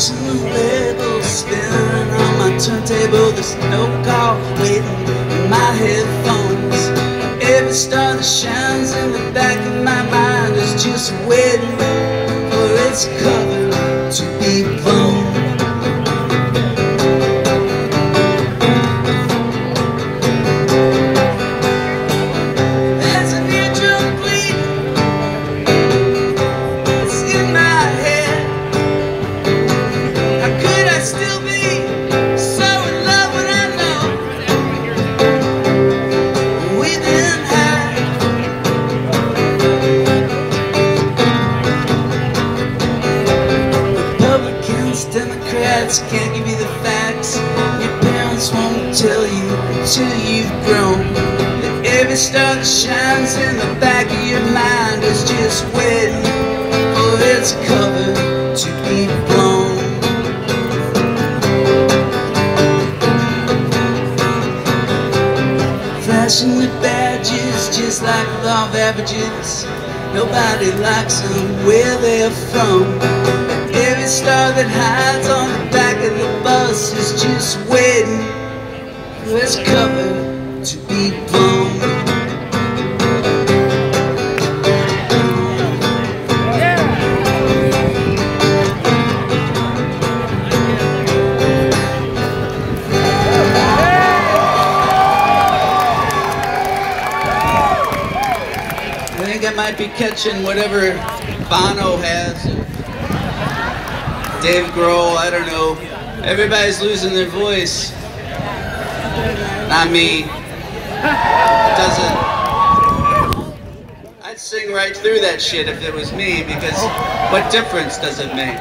Two labels spinning on my turntable. There's no call waiting in my headphones. Every star that shines in the back of my mind Is just waiting for its call. Democrats can't give you the facts. Your parents won't tell you until you've grown. That every star that shines in the back of your mind is just waiting for its cover to be blown. Flashing the badges just like of averages. Nobody likes them where they're from. Star that hides on the back of the bus is just waiting for its cover to be blown. I think I might be catching whatever Bono has. Dave Grohl, I don't know. Everybody's losing their voice. Not me. It doesn't. I'd sing right through that shit if it was me because what difference does it make?